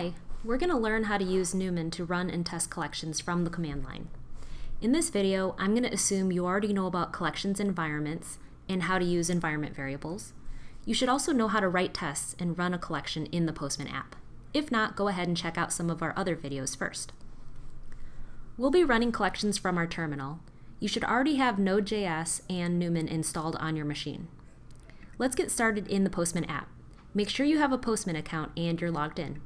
Hi, we're going to learn how to use Newman to run and test collections from the command line. In this video, I'm going to assume you already know about collections environments and how to use environment variables. You should also know how to write tests and run a collection in the Postman app. If not, go ahead and check out some of our other videos first. We'll be running collections from our terminal. You should already have Node.js and Newman installed on your machine. Let's get started in the Postman app. Make sure you have a Postman account and you're logged in.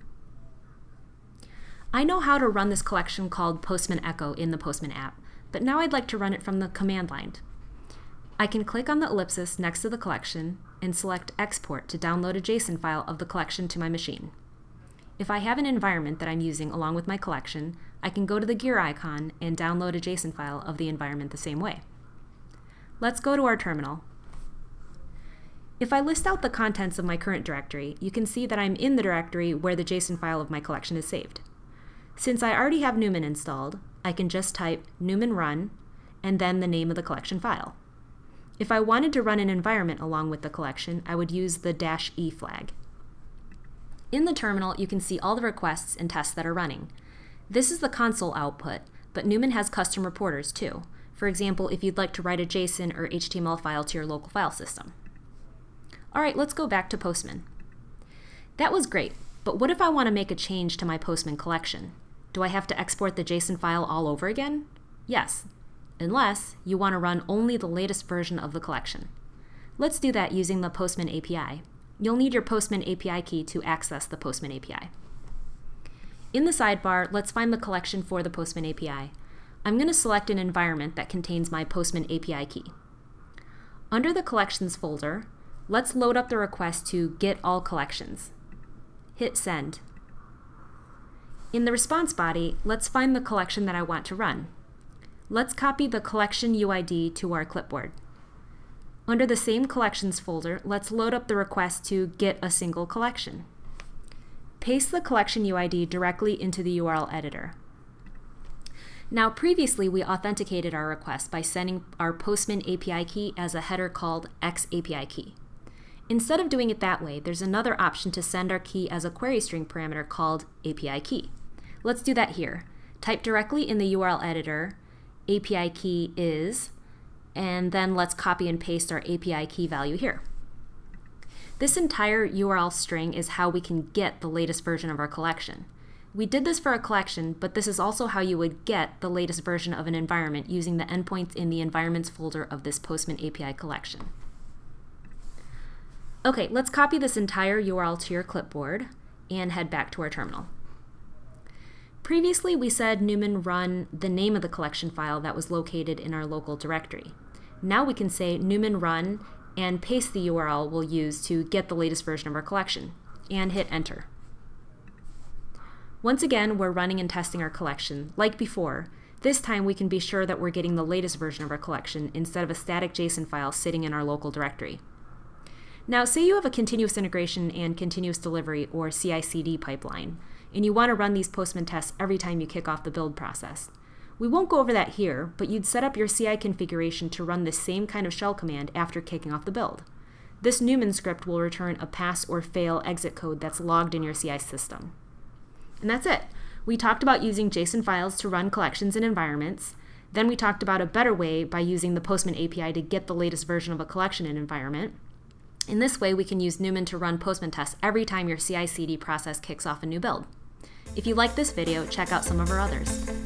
I know how to run this collection called Postman Echo in the Postman app, but now I'd like to run it from the command line. I can click on the ellipsis next to the collection and select Export to download a JSON file of the collection to my machine. If I have an environment that I'm using along with my collection, I can go to the gear icon and download a JSON file of the environment the same way. Let's go to our terminal if I list out the contents of my current directory, you can see that I'm in the directory where the JSON file of my collection is saved. Since I already have Newman installed, I can just type newman run and then the name of the collection file. If I wanted to run an environment along with the collection, I would use the dash "-e flag. In the terminal, you can see all the requests and tests that are running. This is the console output, but Newman has custom reporters too. For example, if you'd like to write a JSON or HTML file to your local file system. All right, let's go back to Postman. That was great, but what if I want to make a change to my Postman collection? Do I have to export the JSON file all over again? Yes, unless you want to run only the latest version of the collection. Let's do that using the Postman API. You'll need your Postman API key to access the Postman API. In the sidebar, let's find the collection for the Postman API. I'm going to select an environment that contains my Postman API key. Under the Collections folder, Let's load up the request to get all collections. Hit send. In the response body, let's find the collection that I want to run. Let's copy the collection UID to our clipboard. Under the same collections folder, let's load up the request to get a single collection. Paste the collection UID directly into the URL editor. Now previously we authenticated our request by sending our Postman API key as a header called XAPI key. Instead of doing it that way, there's another option to send our key as a query string parameter called API key. Let's do that here. Type directly in the URL editor, API key is, and then let's copy and paste our API key value here. This entire URL string is how we can get the latest version of our collection. We did this for a collection, but this is also how you would get the latest version of an environment using the endpoints in the environments folder of this Postman API collection. Okay, let's copy this entire URL to your clipboard and head back to our terminal. Previously, we said Newman run the name of the collection file that was located in our local directory. Now we can say Newman run and paste the URL we'll use to get the latest version of our collection, and hit enter. Once again, we're running and testing our collection. Like before, this time we can be sure that we're getting the latest version of our collection instead of a static JSON file sitting in our local directory. Now, say you have a continuous integration and continuous delivery or CI CD pipeline, and you want to run these Postman tests every time you kick off the build process. We won't go over that here, but you'd set up your CI configuration to run the same kind of shell command after kicking off the build. This Newman script will return a pass or fail exit code that's logged in your CI system. And that's it. We talked about using JSON files to run collections and environments. Then we talked about a better way by using the Postman API to get the latest version of a collection and environment. In this way, we can use Newman to run Postman tests every time your CI-CD process kicks off a new build. If you like this video, check out some of our others.